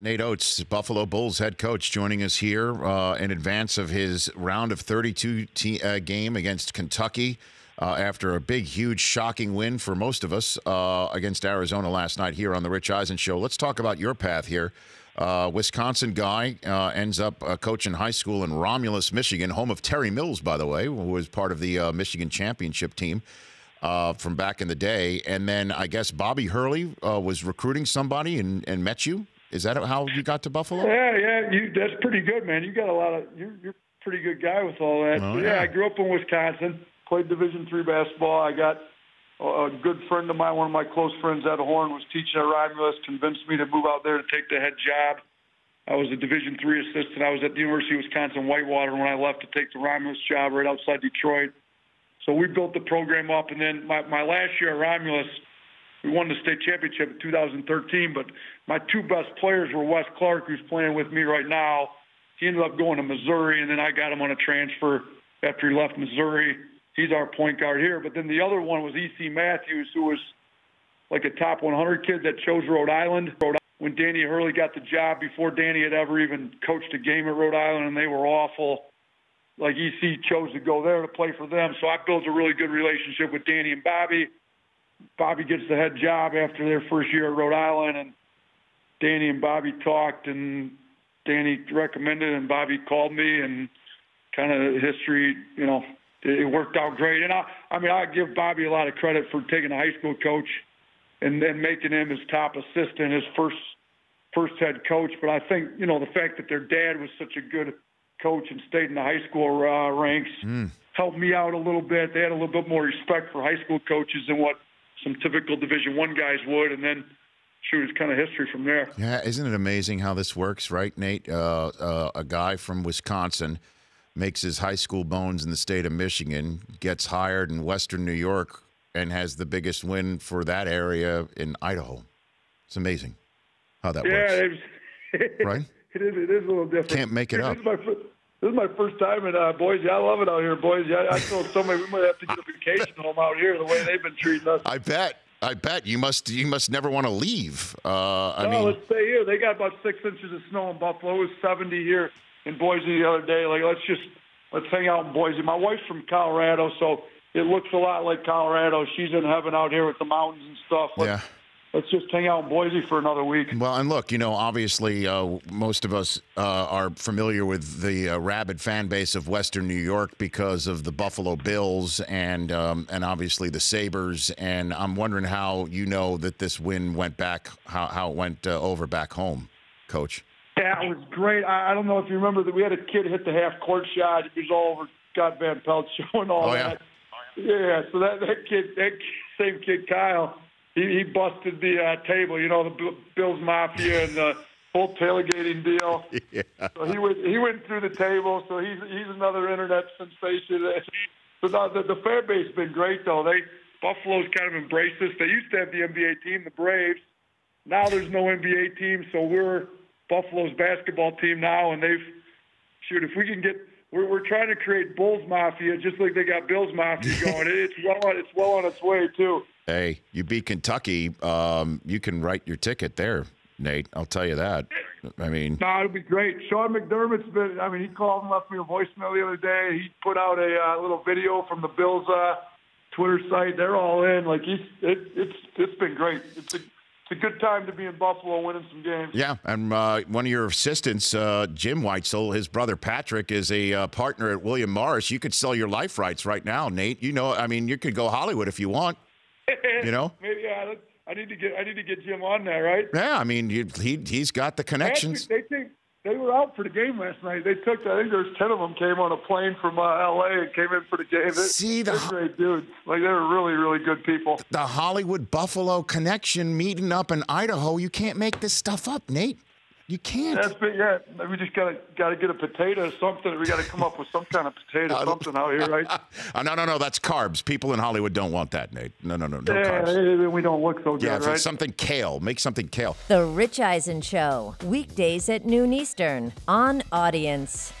Nate Oats, Buffalo Bulls head coach, joining us here uh, in advance of his round of 32 te- uh, game against Kentucky uh, after a big, huge, shocking win for most of us uh, against Arizona last night here on the Rich Eisen Show. Let's talk about your path here. Uh, Wisconsin guy uh, ends up coaching high school in Romulus, Michigan, home of Terry Mills, by the way, who was part of the Michigan championship team. from back in the day, and then I guess Bobby Hurley was recruiting somebody and, and met you is that how you got to Buffalo? Yeah, yeah, you, that's pretty good, man. You got a lot of you're you're a pretty good guy with all that. Oh, yeah. yeah. I grew up in Wisconsin, played Division three basketball. I got a good friend of mine, one of my close friends, Ed Horn, was teaching at Romulus, convinced me to move out there to take the head job. I was a Division three assistant. I was at the University of Wisconsin Whitewater when I left to take the Romulus job right outside Detroit. So we built the program up, and then my, my last year at Romulus – we won the state championship in 2013, but my two best players were Wes Clark, who's playing with me right now. He ended up going to Missouri, and then I got him on a transfer after he left Missouri. He's our point guard here. But then the other one was E.C. Matthews, who was like a top 100 kid that chose Rhode Island. When Danny Hurley got the job, before Danny had ever even coached a game at Rhode Island, and they were awful. Like EC chose to go there to play for them, so I built a really good relationship with Danny and Bobby Bobby gets the head job after their first year at Rhode Island, and Danny and Bobby talked, and Danny recommended, and Bobby called me, and kind of history, you know, it worked out great. And I, I mean, I give Bobby a lot of credit for taking a high school coach and then making him his top assistant, his first first head coach. But I think you know the fact that their dad was such a good coach and stayed in the high school uh, ranks mm. helped me out a little bit. They had a little bit more respect for high school coaches than what some typical Division One guys would, and then shoot, it's kind of history from there. Yeah, isn't it amazing how this works, right, Nate? Uh, uh, a guy from Wisconsin makes his high school bones in the state of Michigan, gets hired in Western New York, and has the biggest win for that area in Idaho. It's amazing how that yeah, works. Yeah, right? It is. It is a little different. Can't make it up. This is my first time in uh, Boise. I love it out here, Boise. I, I told somebody we might have to get a vacation home out here the way they've been treating us. I bet. I bet you must. You must never want to leave. Uh, I no, mean, let's stay here. They got about six inches of snow in Buffalo. It was seventy here in Boise the other day. Like, let's just let's hang out in Boise. My wife's from Colorado, so it looks a lot like Colorado. She's in heaven out here with the mountains and stuff. Let's, yeah let's just hang out in Boise for another week. Well, and look, you know, obviously, uh, most of us uh, are familiar with the uh, rabid fan base of Western New York because of the Buffalo Bills and um, and obviously the Sabres. And I'm wondering how you know that this win went back, how how it went uh, over back home, Coach. Yeah, it was great. I, I don't know if you remember that we had a kid hit the half court shot. It was all over Scott Van Pelt showing all oh, that. Yeah. yeah, so that that kid, that same kid, Kyle he, he busted the uh, table. You know, the Bills Mafia and the whole tailgating deal. Yeah. So he went he went through the table. So he's he's another internet sensation. So the, the, the fan base has been great though. They Buffalo's kind of embraced this. They used to have the NBA team, the Braves. Now there's no NBA team, so we're Buffalo's basketball team now, and they've shoot if we can get we're, we're trying to create Bulls Mafia just like they got Bills Mafia going. it's well on it's well on its way too. Hey, you beat Kentucky. Um, you can write your ticket there, Nate. I'll tell you that. I mean, no, it'd be great. Sean McDermott's been. I mean, he called and left me a voicemail the other day. He put out a uh, little video from the Bills uh, Twitter site. They're all in. Like he's, it, it's it's been great. It's a it's a good time to be in Buffalo winning some games. Yeah, and uh, one of your assistants, uh, Jim Whitesell, his brother Patrick, is a uh, partner at William Morris. You could sell your life rights right now, Nate. You know, I mean, you could go Hollywood if you want. You know, maybe yeah, I need to get I need to get Jim on there, right? Yeah, I mean, you, he he's got the connections. Actually, they think they were out for the game last night. They took I think there's ten of them came on a plane from uh, L.A. and came in for the game. They, See the great dudes. Like they're really really good people. The Hollywood Buffalo connection meeting up in Idaho. You can't make this stuff up, Nate. You can't. That's been, yeah. We just gotta gotta get a potato or something. We gotta come up with some kind of potato something out here, right? uh, no, no, no. That's carbs. People in Hollywood don't want that, Nate. No, no, no, no yeah, carbs. We don't look so good, yeah, right? something kale. Make something kale. The Rich Eisen Show, weekdays at noon Eastern on Audience.